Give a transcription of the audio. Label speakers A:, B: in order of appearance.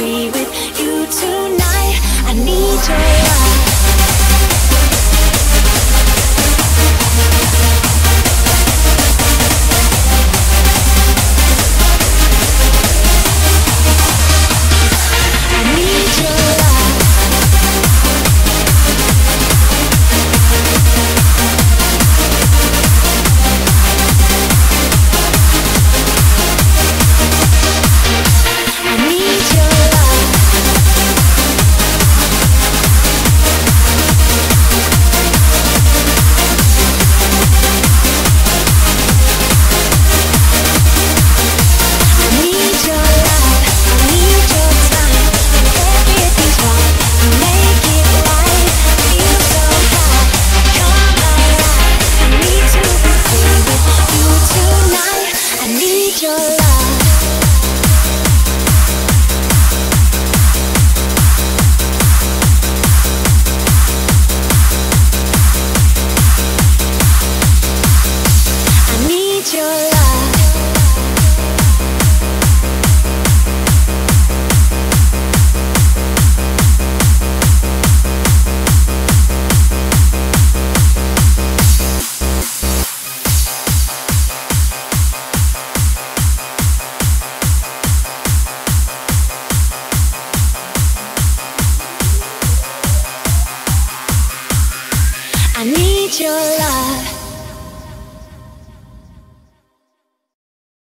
A: be with you tonight. I need your. your life.